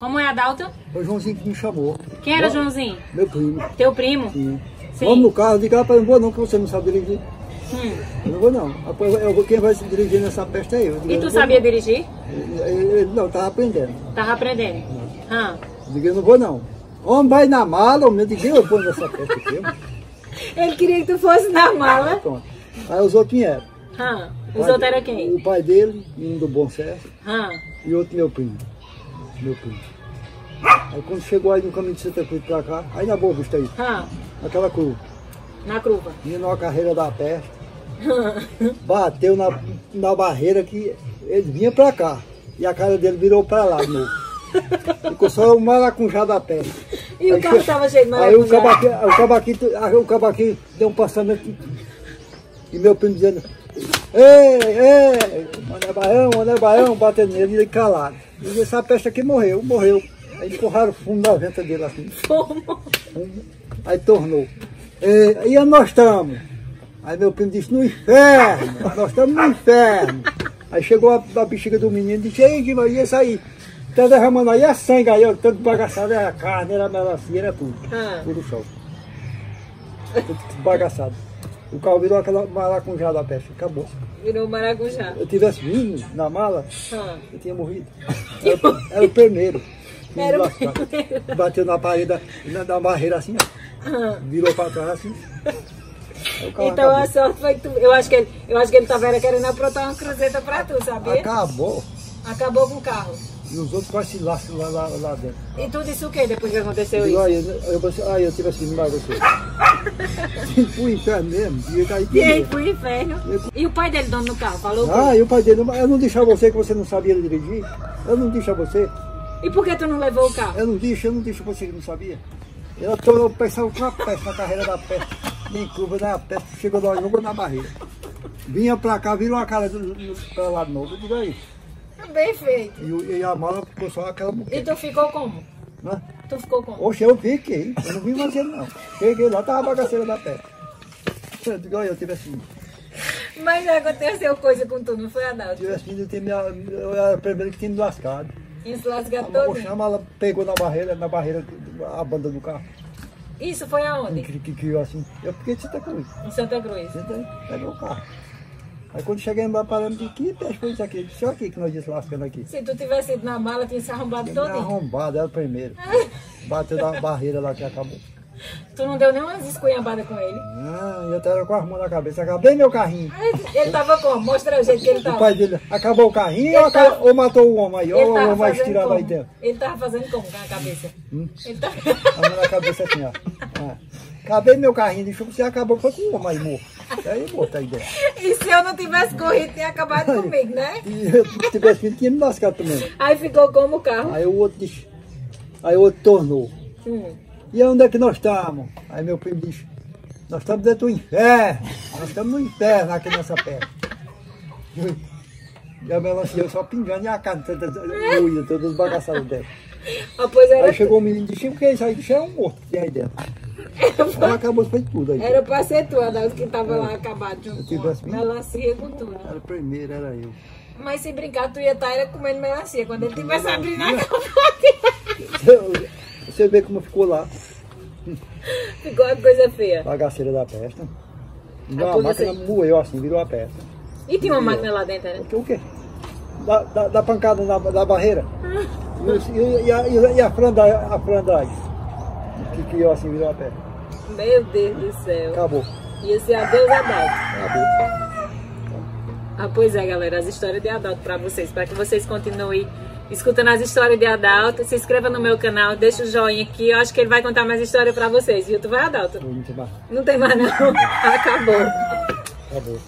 Como é a Dalton? Foi o Joãozinho que me chamou. Quem era Bom, Joãozinho? Meu primo. Teu primo? Sim. Sim. Vamos no carro, diga para não vou não, que você não sabe dirigir. Hum. Eu não vou não. Eu vou- quem vai se dirigir nessa peste é eu. Eu E eu tu sabia não. dirigir? Ele- não, tava aprendendo. Tava aprendendo. Ah. Eu digo, eu não vou não. Homem vai na mala, homem, eu digo, eu vou nessa peste aqui. eu- Ele queria que tu fosse na mala. Pronto. Aí os outros vieram. Ah. O Os outros eram quem? O pai dele, um do Bom Sucesso, Ah. e outro meu primo. Meu primo. Aí quando chegou aí no caminho de Santa Cruz pra cá, aí na Boa Vista aí, Ah. naquela curva, Na curva. vinha numa carreira da peste, bateu na, na barreira que ele vinha pra cá. E a cara dele virou pra lá de novo. Ficou só o maracujá da peste. E o Aí carro tava cheio de Aí o maracujá. cavaquinho, o cavaquinho, aí o cavaquinho deu um passamento e meu primo dizendo, ei, ei, Mané Baião, Mané Baião, batendo nele e ele calado. E essa peste aqui morreu, morreu. Aí empurraram o fundo da venta dele assim. Como? Aí tornou. E, e nós estamos? Aí meu primo disse, no inferno, nós estamos no inferno. Aí chegou a, a bexiga do menino e disse, ei, vai isso aí? Tá derramando aí a sangue aí, ó, tanto bagaçado, era carne, era melancia, era tudo. Ah. Tudo show. Tudo bagaçado. O carro virou aquela maracujá da peste, acabou. Virou maracujá. Se eu tivesse vindo na mala, Ah. eu tinha morrido. Era, era o primeiro. Era o Lascado. Bateu na parede, na, na barreira assim, ó. Ah. Virou pra trás assim. Então a acabou. sorte foi que tu. Eu acho que ele, eu acho que ele tava era querendo aprontar uma cruzeta pra tu, sabia? Acabou. Acabou com o carro. E os outros quase se lascam lá, lá, lá dentro. E tu disse o que depois que aconteceu Eu isso? aí, eu, eu, aí eu tive assim, mas você. Fui inferno mesmo. E eu E aí pro inferno. E o pai dele, dono do carro, falou o? Ah, e o pai dele, eu não disse a você que você não sabia dirigir? Eu não disse a você. E por que tu não levou o carro? Eu não disse, eu não a você que não sabia. Ela tornou pensava com a peste na carreira da peste. Nem curva da peste, chegou lá, jogou na barreira. Vinha pra cá, virou a cara do, do, pra lá de novo. Eu digo aí. Bem feito. E, o- e a mala ficou só aquela E boqueta. tu ficou como? Né? Tu ficou como? Oxe, eu fiquei. Eu não vi mais ele não. Cheguei lá, tava a bagaceira da peste. Eu digo, olha, eu tive assim. Mas aconteceu coisa com tu, não foi, Adalto? Tive assim, eu, tinha eu era o primeiro que tinha me lascado. Isso lasga todo. a mala pegou na barreira, na barreira, a banda do carro. Isso foi aonde? Que, que, que, assim. Eu fiquei de Santa Cruz. Em Santa Cruz. Pega o carro. Aí quando cheguei lá, paramos de que peixe foi isso aqui? Disse, olha aqui que nós deslascando aqui. Se tu tivesse ido na mala, tinha se arrombado todinho. arrombado, era o primeiro. Bateu na barreira lá que acabou. Tu não deu nem umas esculhambadas com ele. Ah, eu tava com as mãos na cabeça, acabei meu carrinho. Ele tava como? Mostra o jeito que ele O tava. pai dele, acabou o carrinho ou, acabou- tava- ou matou o homem aí? Ou o homem estirado aí dentro? Ele tava fazendo como com a cabeça? Hum? Ele tava... A mão na cabeça assim, ó. Ah. Acabei meu carrinho, deixa você acabou, foi com o homem aí. Aí morto aí dentro. E se eu não tivesse corrido, tinha acabado comigo, né? E eu, se tivesse vindo, tinha me lascado também. Aí ficou como o carro. Aí o outro disse, aí o outro tornou. Hum. E onde é que nós estamos? Aí meu primo disse, nós estamos dentro do inferno. Nós estamos no inferno aqui nessa pedra. E a melancia eu só pingando e a carne toda moída, todas bagaçadas dentro. Ah, pois era, Aí chegou o menino e disse, o que é isso aí? Disse, é um morto que tem aí dentro. Aí acabou, foi tudo aí. era pra ser tu, Adalto, que tava lá acabado Eu com tive a assim. melancia com tudo. Era o primeiro, era eu. Mas se brincar, tu ia estar era comendo melancia. Quando ele tivesse abrindo a capote, Você vê como ficou lá, ficou uma coisa feia. bagaceira da peste. Ah, a quando máquina você- moeu assim, virou a peça. E tinha uma máquina lá dentro, né? O quê? Da, da, da pancada na, da barreira. E, os- e, e, a, e a- e a franda, a franda aí, que criou assim, virou a pé. Meu Deus do céu. Acabou. Ia ser adeus, Adalto. Acabou. Ah, pois é, galera, as histórias de Adalto pra vocês, para que vocês continuem escutando as histórias de Adalto. Se inscreva no meu canal, deixa o joinha aqui, eu acho que ele vai contar mais história pra vocês, viu? Tu vai, Adalto? Não tem mais. Não tem mais não, acabou. Acabou.